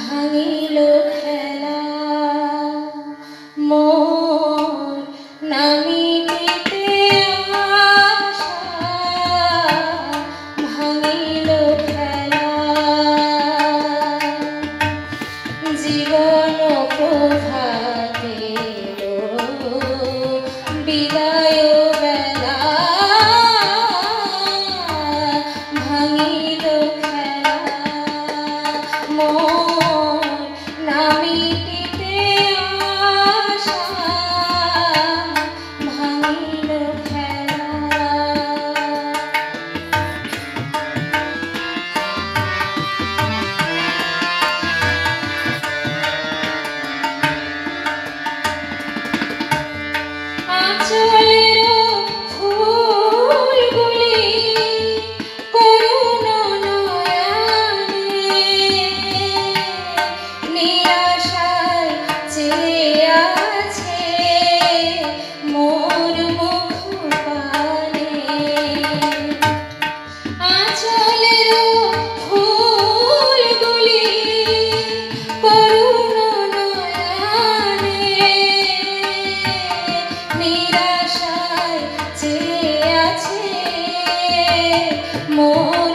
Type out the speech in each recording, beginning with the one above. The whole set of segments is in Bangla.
ভাঙিলো খেলা। মোর নামি আশায় চেয়ে আছে। মোর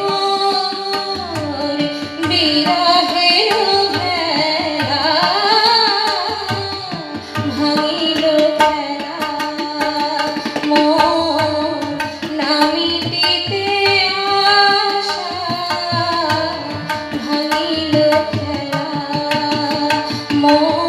amor.